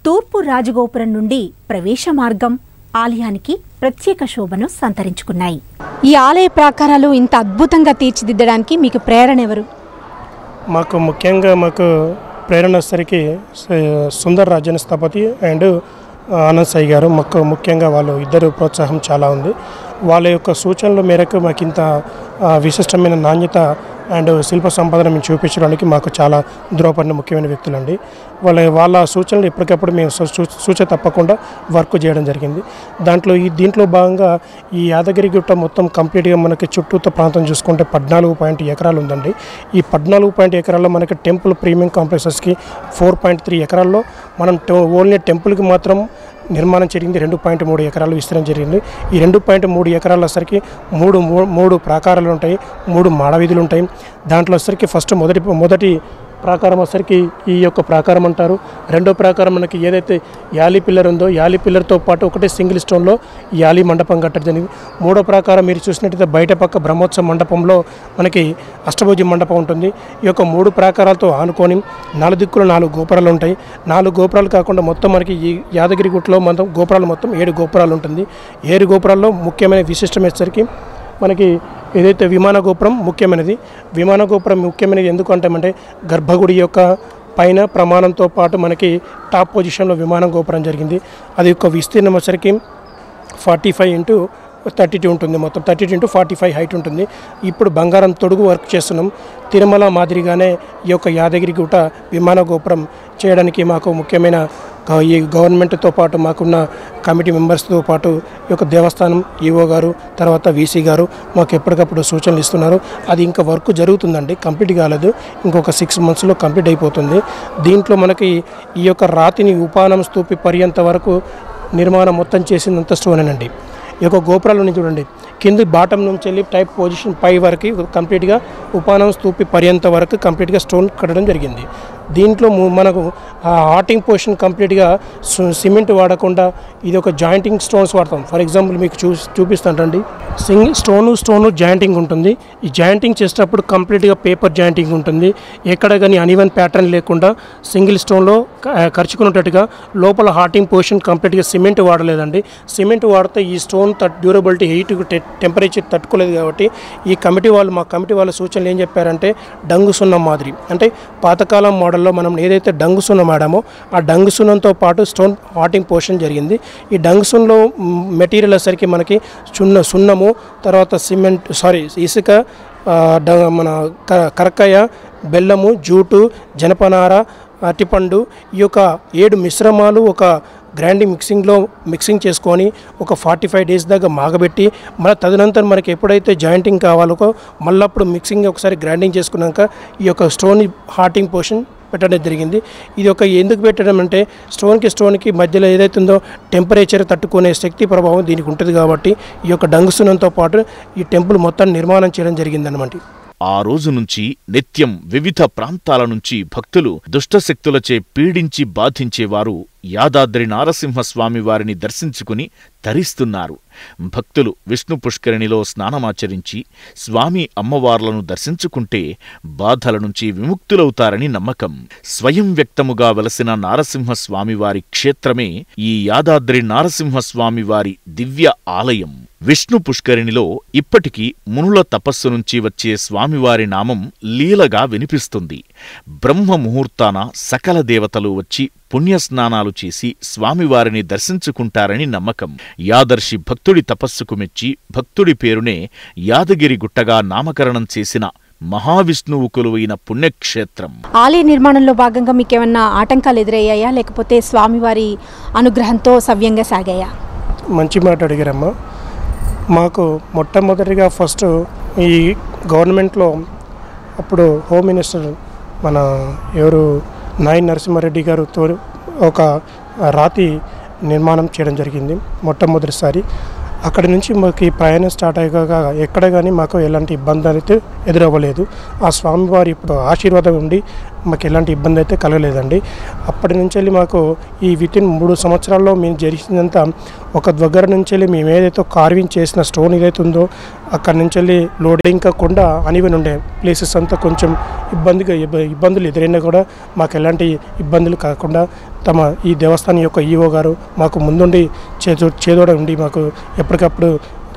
తూర్పు రాజగోపురం నుండి ప్రవేశ మార్గం ఆలయానికి ప్రత్యేక శోభను సంతరించుకున్నాయి. ఈ ఆలయ ప్రాకారాలు ఇంత అద్భుతంగా తీర్చిదిద్దడానికి మీకు ప్రేరణ ఎవరు? మాకు ముఖ్యంగా మాకు ప్రేరణ వచ్చేసరికి సుందర సుందర్ రాజన్ స్థపతి అండ్ ఆనంద్ సాయి గారు మాకు ముఖ్యంగా వాళ్ళు ఇద్దరు ప్రోత్సాహం చాలా ఉంది. వాళ్ళ యొక్క సూచనల మేరకు మాకు ఇంత విశిష్టమైన నాణ్యత అండ్ శిల్ప సంపాదన మేము చూపించడానికి మాకు చాలా దూరపడిన ముఖ్యమైన వ్యక్తులండి. వాళ్ళ వాళ్ళ సూచనలు ఎప్పటికప్పుడు మేము సూ- సూచ తప్పకుండా వర్క్ చేయడం జరిగింది. దాంట్లో ఈ దీంట్లో భాగంగా ఈ యాదగిరి గుట్ట మొత్తం కంప్లీట్గా మనకి చుట్టూత ప్రాంతం చూసుకుంటే పద్నాలుగు పాయింట్ ఎకరాలు ఉందండి. ఈ పద్నాలుగు పాయింట్ ఎకరాల్లో మనకి టెంపుల్ ప్రీమియం కాంప్లెక్సెస్కి ఫోర్ పాయింట్ త్రీ ఎకరాల్లో మనం ఓన్లీ టెంపుల్కి మాత్రం నిర్మాణం జరిగింది. రెండు పాయింట్ మూడు ఎకరాలు విస్తరణ జరిగింది. ఈ రెండు పాయింట్ మూడు ఎకరాల వచ్చరికి మూడు మూడు ప్రాకారాలు ఉంటాయి. మూడు మాడవీధులు ఉంటాయి. దాంట్లో వచ్చరికి ఫస్ట్ మొదటి మొదటి ప్రాకారం వచ్చరికి ఈ యొక్క ప్రాకారం అంటారు. రెండో ప్రాకారం మనకి ఏదైతే యాలి పిల్లర్ ఉందో యాలి పిల్లర్తో పాటు ఒకటే సింగిల్ స్టోన్లో యాలి మండపం కట్టడం జరిగింది. మూడో ప్రాకారం మీరు చూసినట్టయితే బయట పక్క బ్రహ్మోత్సవ మండపంలో మనకి అష్టభుజి మండపం ఉంటుంది. ఈ యొక్క మూడు ప్రాకారాలతో ఆనుకొని నాలుగు దిక్కులు నాలుగు గోపురాలు ఉంటాయి. నాలుగు గోపురాలు కాకుండా మొత్తం మనకి ఈ యాదగిరిగుట్లో మొత్తం గోపురాలు మొత్తం ఏడు గోపురాలు ఉంటుంది. ఏడు గోపురాల్లో ముఖ్యమైన విశిష్టమేసరికి మనకి ఏదైతే విమాన గోపురం ముఖ్యమైనది విమాన గోపురం ముఖ్యమైనది ఎందుకు అంటామంటే గర్భగుడి యొక్క పైన ప్రమాణంతో పాటు మనకి టాప్ పొజిషన్లో విమాన గోపురం జరిగింది. అది యొక్క విస్తీర్ణం వచ్చరికి forty five into thirty two ఉంటుంది. మొత్తం thirty two into forty five height ఉంటుంది. ఇప్పుడు బంగారం తొడుగు వర్క్ చేస్తున్నాం. తిరుమల మాదిరిగానే ఈ యొక్క యాదగిరి గుట్ట విమాన గోపురం చేయడానికి మాకు ముఖ్యమైన ఈ గవర్నమెంట్తో పాటు మాకున్న కమిటీ మెంబర్స్తో పాటు ఈ యొక్క దేవస్థానం ఈఓ గారు తర్వాత వీసీ గారు మాకు ఎప్పటికప్పుడు సూచనలు ఇస్తున్నారు. అది ఇంకా వర్క్ జరుగుతుందండి కంప్లీట్ కాలేదు. ఇంకొక సిక్స్ మంత్స్లో కంప్లీట్ అయిపోతుంది. దీంట్లో మనకి ఈ యొక్క రాతిని ఉపానం స్తూపి పర్యంత వరకు నిర్మాణం మొత్తం చేసిందంత స్టోనేనండి. ఈ యొక్క గోపురాలను చూడండి. కింది బాటం నుంచి వెళ్ళి టైప్ పొజిషన్ పై వరకు కంప్లీట్గా ఉపానం స్తూపి పర్యంత వరకు కంప్లీట్గా స్టోన్ కట్టడం జరిగింది. దీంట్లో ము- మనకు ఆ హాటింగ్ పోర్షన్ కంప్లీట్గా సిమెంట్ వాడకుండా ఇది ఒక జాయింటింగ్ స్టోన్స్ వాడతాం. ఫర్ ఎగ్జాంపుల్ మీకు చూ చూపిస్తానండి సింగిల్ స్టోను స్టోను జాయింటింగ్ ఉంటుంది. ఈ జాయింటింగ్ చేసేటప్పుడు కంప్లీట్గా పేపర్ జాయింటింగ్ ఉంటుంది. ఎక్కడ కానీ అనివన్ ప్యాటర్న్ లేకుండా సింగిల్ స్టోన్లో ఖర్చుకున్నట్టుగా లోపల హార్టింగ్ పొజిషన్ కంప్లీట్గా సిమెంట్ వాడలేదండి. సిమెంట్ వాడితే ఈ స్టోన్ తట్ డ్యూరబిలిటీ హీట్ టెంపరేచర్ తట్టుకోలేదు కాబట్టి ఈ కమిటీ వాళ్ళు మా కమిటీ వాళ్ళ సూచనలు ఏం చెప్పారంటే డంగు సున్నం మాదిరి. అంటే పాతకాలం మోడల్లో మనం ఏదైతే డంగు సున్నం ఆడామో ఆ డంగు సున్నంతో పాటు స్టోన్ హార్టింగ్ పోర్షన్ జరిగింది. ఈ డంగు సున్నంలో మెటీరియల్ వచ్చేసరికి మనకి సున్న సున్నము తర్వాత సిమెంట్ సారీ ఇసుక మన క- బెల్లము జూటు జనపనార అరటిపండు ఈ యొక్క ఏడు మిశ్రమాలు ఒక గ్రైండింగ్ మిక్సింగ్లో మిక్సింగ్ చేసుకొని ఒక ఫార్టీ ఫైవ్ డేస్ దాకా మాగబెట్టి మళ్ళీ తదనంతరం మనకి ఎప్పుడైతే జాయింటింగ్ కావాలో మళ్ళప్పుడు మిక్సింగ్ ఒకసారి గ్రైండింగ్ చేసుకున్నాక ఈ యొక్క స్టోన్ హార్టింగ్ పోర్షన్ పెట్టడం జరిగింది. ఇది ఒక ఎందుకు పెట్టడం అంటే స్టోన్కి స్టోన్కి మధ్యలో ఏదైతే ఉందో టెంపరేచర్ తట్టుకునే శక్తి ప్రభావం దీనికి ఉంటుంది కాబట్టి ఈ యొక్క డంగుసునంతో పాటు ఈ టెంపుల్ మొత్తాన్ని నిర్మాణం చేయడం జరిగిందనమాట ఆ రోజు నుంచి నిత్యం వివిధ ప్రాంతాల నుంచి భక్తులు దుష్టశక్తులచే పీడించి బాధించేవారు యాదాద్రి నారసింహస్వామి వారిని దర్శించుకుని తరిస్తున్నారు. భక్తులు విష్ణు పుష్కరిణిలో స్నానమాచరించి స్వామి అమ్మవార్లను దర్శించుకుంటే బాధల నుంచి విముక్తులవుతారని నమ్మకం. స్వయం వ్యక్తముగా వెలసిన నారసింహస్వామివారి క్షేత్రమే ఈ యాదాద్రి నారసింహస్వామివారి దివ్య ఆలయం. విష్ణు పుష్కరిణిలో ఇప్పటికీ మునుల తపస్సు నుంచి వచ్చే స్వామివారి నామం లీలగా వినిపిస్తుంది. బ్రహ్మ ముహూర్తాన సకల దేవతలు వచ్చి పుణ్యస్నానాలు చేసి స్వామివారిని దర్శించుకుంటారని నమ్మకం. యాదర్శి భక్తుడి తపస్సుకు మెచ్చి భక్తుడి పేరునే యాదగిరి గుట్టగా నామకరణం చేసిన మహావిష్ణువు కొలువైన పుణ్యక్షేత్రం. ఆలయ నిర్మాణంలో భాగంగా మీకేమన్నా ఆటంకాలు ఎదురయ్యాయా? లేకపోతే స్వామివారి అనుగ్రహంతో సవ్యంగా సాగాయా? మంచి మాట అడిగారమ్మా. మాకు మొట్టమొదటిగా ఫస్ట్ ఈ గవర్నమెంట్లో అప్పుడు హోమ్ మినిస్టర్ మన ఎవరు నాయన్ నరసింహారెడ్డి గారితో ఒక రాతి నిర్మాణం చేయడం జరిగింది మొట్టమొదటిసారి. అక్కడి నుంచి మాకు ప్రయాణం స్టార్ట్ అయ్యాక ఎక్కడ కానీ మాకు ఎలాంటి ఇబ్బంది అయితే ఎదురవ్వలేదు. ఆ స్వామివారి ఇప్పుడు ఆశీర్వాదం ఉండి మాకు ఎలాంటి ఇబ్బంది అయితే కలగలేదండి. అప్పటి నుంచి వెళ్ళి మాకు ఈ వితిన్ మూడు సంవత్సరాల్లో మేము జరిగినంత ఒక దగ్గర నుంచి వెళ్ళి మేము ఏదైతే కార్వింగ్ చేసిన స్టోన్ ఏదైతే ఉందో అక్కడి నుంచి వెళ్ళి లోడింగ్ కాకుండా అనివని ఉండే ప్లేసెస్ అంతా కొంచెం ఇబ్బందిగా ఇబ్బందులు ఎదురైనా కూడా మాకు ఎలాంటి ఇబ్బందులు కాకుండా తమ ఈ దేవస్థానం యొక్క ఈవో గారు మాకు ముందుండి చేదో చేదోడ ఉండి మాకు ఎప్పటికప్పుడు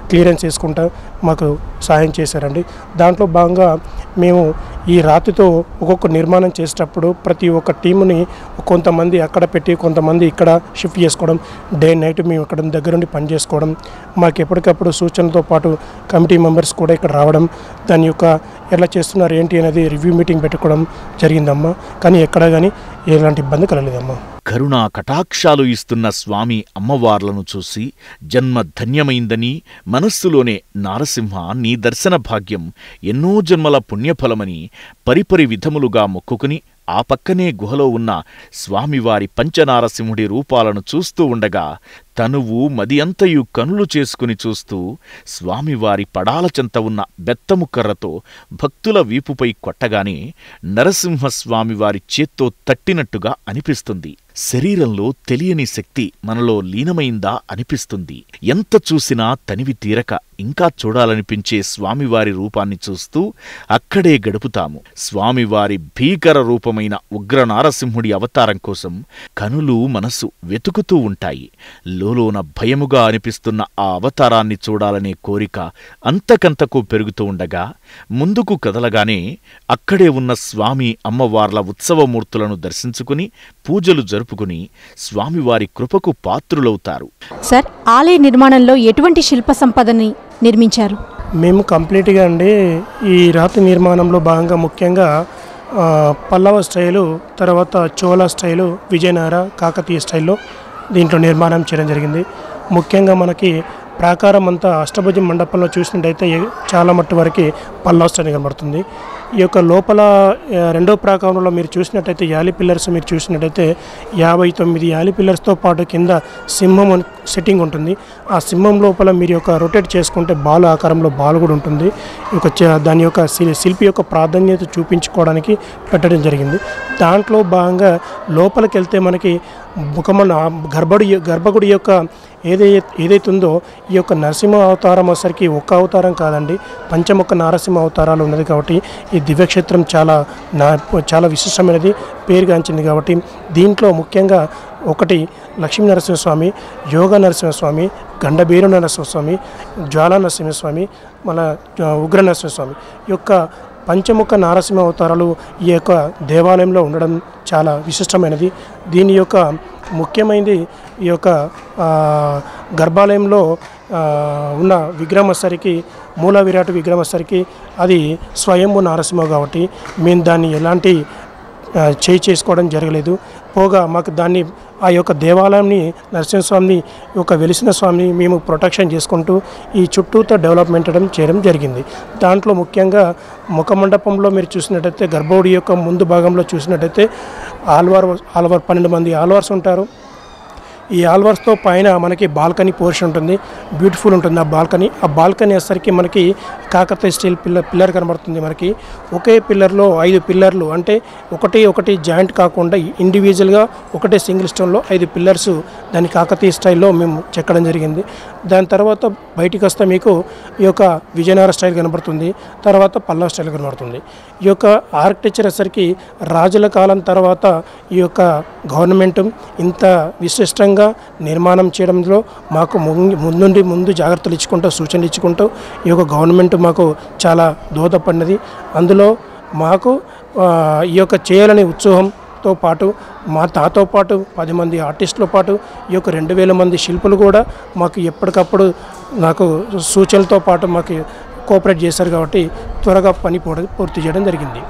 క్లియరెన్స్ చేసుకుంటా మాకు సహాయం చేశారండి. దాంట్లో భాగంగా మేము ఈ రాతితో ఒక్కొక్క నిర్మాణం చేసేటప్పుడు ప్రతి ఒక్క టీముని కొంతమంది అక్కడ పెట్టి కొంతమంది ఇక్కడ షిఫ్ట్ చేసుకోవడం డే నైట్ మేము ఇక్కడ దగ్గరుండి పని చేసుకోవడం మాకు ఎప్పటికప్పుడు సూచనలతో పాటు కమిటీ మెంబర్స్ కూడా ఇక్కడ రావడం దాని యొక్క ఎలా చేస్తున్నారు ఏంటి అనేది రివ్యూ మీటింగ్ పెట్టుకోవడం జరిగిందమ్మా. కానీ ఎక్కడ కానీ ఎలాంటి ఇబ్బంది కలగలేదమ్మా. కరుణా కటాక్షాలు ఇస్తున్న స్వామి అమ్మవార్లను చూసి జన్మ ధన్యమైందని మనస్సులోనే నరసింహ నీ దర్శన భాగ్యం ఎన్నో జన్మల పుణ్యఫలమని పరిపరి విధములుగా మొక్కుకుని ఆ పక్కనే గుహలో ఉన్న స్వామివారి పంచనారసింహుడి రూపాలను చూస్తూ ఉండగా తనువు మదియంతయు కనులు చేసుకుని చూస్తూ స్వామివారి పడాల చెంత ఉన్న బెత్తము కర్రతో భక్తుల వీపుపై కొట్టగానే నరసింహస్వామివారి చేత్తో తట్టినట్టుగా అనిపిస్తుంది. శరీరంలో తెలియని శక్తి మనలో లీనమైందా అనిపిస్తుంది. ఎంత చూసినా తనివి తీరక ఇంకా చూడాలనిపించే స్వామివారి రూపాన్ని చూస్తూ అక్కడే గడుపుతాము. స్వామివారి భీకర రూపమైన ఉగ్ర నారసింహుడి అవతారం కోసం కనులు మనసు వెతుకుతూ ఉంటాయి. లోలోన భయముగా అనిపిస్తున్న ఆ అవతారాన్ని చూడాలనే కోరిక అంతకంతకు పెరుగుతూ ఉండగా ముందుకు కదలగానే అక్కడే ఉన్న స్వామి అమ్మవార్ల ఉత్సవమూర్తులను దర్శించుకుని పూజలు జరుపుకుని స్వామివారి కృపకు పాత్రులవుతారు. సార్ ఆలయ నిర్మాణంలో ఎటువంటి శిల్ప సంపదని నిర్మించారు. మేము కంప్లీట్గా అండి ఈ రాతి నిర్మాణంలో భాగంగా ముఖ్యంగా పల్లవ స్టైలు తర్వాత చోళ స్టైలు విజయనగర కాకతీయ స్టైల్లో దీంట్లో నిర్మాణం చేయడం జరిగింది. ముఖ్యంగా మనకి ప్రాకారం అంతా అష్టభుజం మండపంలో చూసినట్టయితే చాలా మట్టు వరకు పల్లవ కనబడుతుంది. ఈ యొక్క లోపల రెండో ప్రాకారంలో మీరు చూసినట్టయితే యాలి పిల్లర్స్ మీరు చూసినట్టయితే యాభై తొమ్మిది యాలి పిల్లర్స్తో పాటు కింద సింహం సెట్టింగ్ ఉంటుంది. ఆ సింహం లోపల మీరు యొక్క రొటేట్ చేసుకుంటే బాల్ ఆకారంలో బాల్ కూడా ఉంటుంది. ఒక చ- దాని యొక్క శిల్- శిల్పి యొక్క ప్రాధాన్యత చూపించుకోవడానికి పెట్టడం జరిగింది. దాంట్లో భాగంగా లోపలికి వెళ్తే మనకి ముఖమన్న గర్భగుడి గర్భగుడి యొక్క ఏదైతే ఏదైతే ఉందో ఈ యొక్క నరసింహ అవతారం వచ్చరికి ఒక్క అవతారం కాదండి. పంచముఖ నరసింహ అవతారాలు ఉన్నది కాబట్టి ఈ దివ్యక్షేత్రం చాలా నా చాలా విశిష్టమైనది పేరుగాంచింది కాబట్టి దీంట్లో ముఖ్యంగా ఒకటి లక్ష్మీ నరసింహస్వామి యోగ నరసింహస్వామి గండబీరు నరసింహస్వామి జ్వాల నరసింహస్వామి మన ఉగ్ర నరసింహస్వామి యొక్క పంచముఖ నారసింహ అవతారాలు ఈ యొక్క దేవాలయంలో ఉండడం చాలా విశిష్టమైనది. దీని యొక్క ముఖ్యమైనది ఈ యొక్క గర్భాలయంలో ఉన్న విగ్రహం మూల విరాట్ విగ్రహం అది స్వయంభు నారసింహ కాబట్టి మేము దాన్ని ఎలాంటి చేయి చేసుకోవడం జరగలేదు. పోగా మాకు దాన్ని ఆ యొక్క దేవాలయాన్ని నరసింహస్వామిని యొక్క వెలిసిన స్వామిని మేము ప్రొటెక్షన్ చేసుకుంటూ ఈ చుట్టూతో డెవలప్మెంట్ చేయడం చేయడం జరిగింది. దాంట్లో ముఖ్యంగా ముఖమండపంలో మీరు చూసినట్టయితే గర్భవుడి యొక్క ముందు భాగంలో చూసినట్టయితే ఆల్వార్ ఆల్వార్ పన్నెండు మంది ఆల్వార్స్ ఉంటారు. ఈ ఆల్వర్స్తో పైన మనకి బాల్కనీ పోర్షన్ ఉంటుంది. బ్యూటిఫుల్ ఉంటుంది ఆ బాల్కనీ. ఆ బాల్కనీ వచ్చేసరికి మనకి కాకతీయ స్టీల్ పిల్లర్ పిల్లర్ కనబడుతుంది మనకి. ఒకే పిల్లర్లో ఐదు పిల్లర్లు అంటే ఒకటి ఒకటి జాయింట్ కాకుండా ఇండివిజువల్గా ఒకటే సింగిల్ స్టోన్లో ఐదు పిల్లర్స్ దాని కాకతీయ స్టైల్లో మేము చెక్కడం జరిగింది. దాని తర్వాత బయటికి వస్తే మీకు ఈ యొక్క విజయనగర స్టైల్ కనబడుతుంది. తర్వాత పల్లవ స్టైల్ కనబడుతుంది. ఈ యొక్క ఆర్కిటెక్చర్ వచ్చరికి రాజుల కాలం తర్వాత ఈ యొక్క గవర్నమెంట్ ఇంత విశిష్టంగా నిర్మాణం చేయడంలో మాకు ముందుండి ముందు జాగ్రత్తలు ఇచ్చుకుంటూ సూచనలు ఇచ్చుకుంటూ ఈ యొక్క గవర్నమెంట్ మాకు చాలా దోహదపడినది. అందులో మాకు ఈ యొక్క చేయాలనే తో పాటు మా తాతో పాటు పది మంది ఆర్టిస్టులతో పాటు ఈ యొక్క రెండు వేల మంది శిల్పులు కూడా మాకు ఎప్పటికప్పుడు నాకు సూచనలతో పాటు మాకు కోఆపరేట్ చేశారు కాబట్టి త్వరగా పని పూర్తి చేయడం జరిగింది.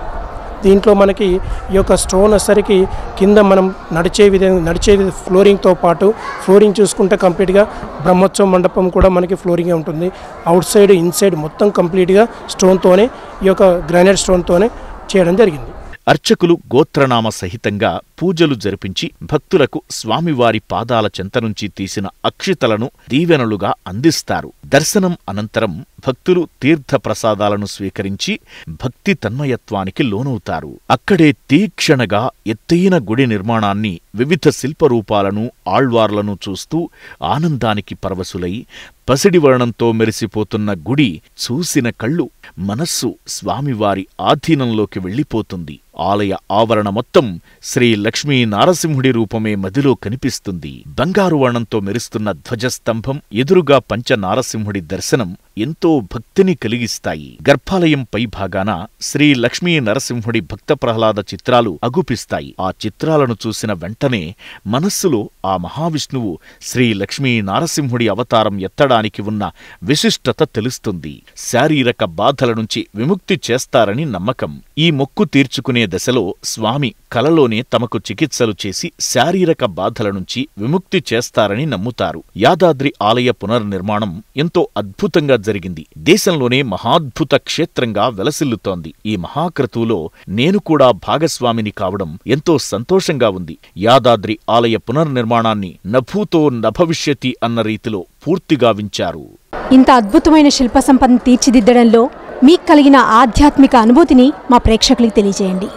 దీంట్లో మనకి ఈ యొక్క స్టోన్ వచ్చేసరికి కింద మనం నడిచే విధంగా నడిచే ఫ్లోరింగ్తో పాటు ఫ్లోరింగ్ చూసుకుంటే కంప్లీట్గా బ్రహ్మోత్సవ మండపం కూడా మనకి ఫ్లోరింగ్ ఉంటుంది. అవుట్ సైడ్ ఇన్సైడ్ మొత్తం కంప్లీట్గా స్టోన్తోనే ఈ యొక్క గ్రానైట్ స్టోన్తోనే చేయడం జరిగింది. అర్చకులు గోత్రనామ సహితంగా పూజలు జరిపించి భక్తులకు స్వామివారి పాదాల చెంత నుంచి తీసిన అక్షితలను దీవెనలుగా అందిస్తారు. దర్శనం అనంతరం భక్తులు తీర్థప్రసాదాలను స్వీకరించి భక్తి తన్మయత్వానికి లోనవుతారు. అక్కడే తీక్షణగా ఎత్తైన గుడి నిర్మాణాన్ని వివిధ శిల్పరూపాలను ఆళ్వార్లను చూస్తూ ఆనందానికి పరవశులై పసిడివర్ణంతో మెరిసిపోతున్న గుడి చూసిన కళ్ళు మనస్సు స్వామివారి ఆధీనంలోకి వెళ్ళిపోతుంది. ఆలయ ఆవరణ మొత్తం శ్రీ లక్ష్మీ నారసింహుడి రూపమే మదిలో కనిపిస్తుంది. బంగారు వర్ణంతో మెరుస్తున్న ధ్వజస్తంభం ఎదురుగా పంచ నారసింహుడి దర్శనం ఎంతో భక్తిని కలిగిస్తాయి. గర్భాలయం పైభాగాన శ్రీ లక్ష్మీ నరసింహుడి భక్త ప్రహ్లాద చిత్రాలు అగుపిస్తాయి. ఆ చిత్రాలను చూసిన వెంటనే మనస్సులో ఆ మహావిష్ణువు శ్రీ లక్ష్మీ నారసింహుడి అవతారం ఎత్తడానికి ఉన్న విశిష్టత తెలుస్తుంది. శారీరక బాధల నుంచి విముక్తి చేస్తారని నమ్మకం. ఈ మొక్కు తీర్చుకునే దశలో స్వామి కలలోనే తమకు చికిత్సలు చేసి శారీరక బాధల నుంచి విముక్తి చేస్తారని నమ్ముతారు. యాదాద్రి ఆలయ పునర్నిర్మాణం ఎంతో అద్భుతంగా జరిగింది. దేశంలోనే మహాద్భుత క్షేత్రంగా వెలసిల్లుతోంది. ఈ మహాక్రతువులో నేను కూడా భాగస్వామిని కావడం ఎంతో సంతోషంగా ఉంది. యాదాద్రి ఆలయ పునర్నిర్మాణాన్ని నభూతో నభవిష్యతి అన్న రీతిలో పూర్తిగా వించారు. ఇంత అద్భుతమైన శిల్ప సంపదను తీర్చిదిద్దడంలో మీకు కలిగిన ఆధ్యాత్మిక అనుభూతిని మా ప్రేక్షకులకు తెలియజేయండి.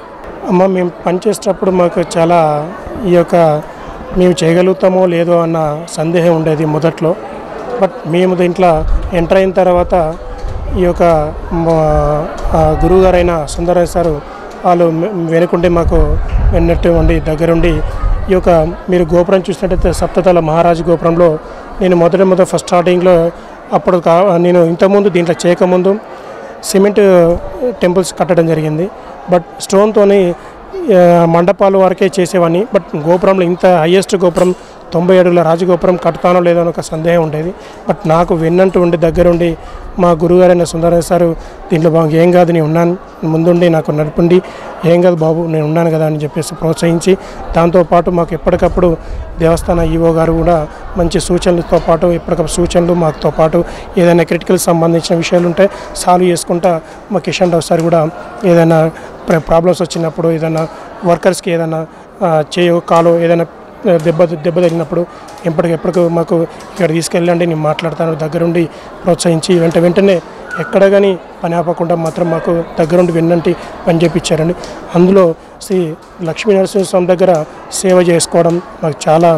అమ్మ మేము పనిచేసేటప్పుడు మాకు చాలా ఈ యొక్క మేము చేయగలుగుతామో లేదో అన్న సందేహం ఉండేది మొదట్లో. బట్ మేము దీంట్లో ఎంటర్ అయిన తర్వాత ఈ యొక్క గురువుగారైన సుందరయ్య సారు వాళ్ళు వెనుకుండి మాకు వెన్నట్టు ఉండి దగ్గరుండి ఈ యొక్క మీరు గోపురం చూసినట్టయితే సప్తతల మహారాజు గోపురంలో నేను మొదటి మొదటి ఫస్ట్ స్టార్టింగ్లో అప్పుడు కా నేను ఇంతకుముందు దీంట్లో చేయకముందు సిమెంట్ టెంపుల్స్ కట్టడం జరిగింది. బట్ స్టోన్తోని మండపాలు వరకే చేసేవాడిని బట్ గోపురంలో ఇంత హయ్యెస్ట్ గోపురం తొంభై ఏడుల రాజగోపురం కడతానో లేదో అని ఒక సందేహం ఉండేది. బట్ నాకు విన్నంటూ ఉండి దగ్గరుండి మా గురుగారైన సుందరయ్య సారు దీంట్లో బాబు ఏం కాదు నేను ఉన్నాను. ముందుండి నాకు నడుపుండి. ఏం కాదు బాబు నేను ఉన్నాను కదా అని చెప్పేసి ప్రోత్సహించి దాంతోపాటు మాకు ఎప్పటికప్పుడు దేవస్థాన ఈవో గారు కూడా మంచి సూచనలతో పాటు ఎప్పటికప్పుడు సూచనలు మాకుతో పాటు ఏదైనా క్రిటికల్ సంబంధించిన విషయాలు ఉంటే సాల్వ్ చేసుకుంటా మా కిషన్ రావు సార్ కూడా ఏదైనా ప్రాబ్లమ్స్ వచ్చినప్పుడు ఏదైనా వర్కర్స్కి ఏదైనా చేయో కాలో ఏదైనా దెబ్బ దెబ్బ దెబ్బ తగిలినప్పుడు ఎప్పటికి మాకు ఇక్కడ తీసుకెళ్ళండి నేను మాట్లాడతాను దగ్గరుండి ప్రోత్సహించి వెంట వెంటనే ఎక్కడ కానీ పని ఆపకుండా మాత్రం మాకు దగ్గరుండి విన్నంటి పని చేపించారండి అందులో శ్రీ లక్ష్మీ నరసింహస్వామి దగ్గర సేవ చేసుకోవడం మాకు చాలా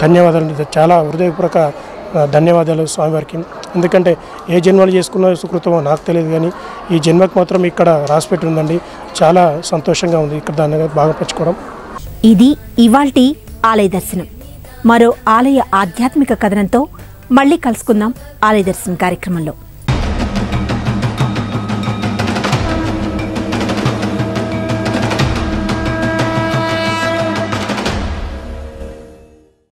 ధన్యవాదాలు చాలా హృదయపూర్వక ధన్యవాదాలు స్వామివారికి. ఎందుకంటే ఏ జన్మలు చేసుకున్న సుకృతమో నాకు తెలియదు కానీ ఈ జన్మకు మాత్రం ఇక్కడ రాసిపెట్టి ఉందండి చాలా సంతోషంగా ఉంది ఇక్కడ దాన్ని బాగా పెంచుకోవడం ఇది ఇవాల్టి ఆలయ దర్శనం. మరో ఆలయ ఆధ్యాత్మిక కథనంతో మళ్ళీ కలుసుకుందాం ఆలయ దర్శనం కార్యక్రమంలో.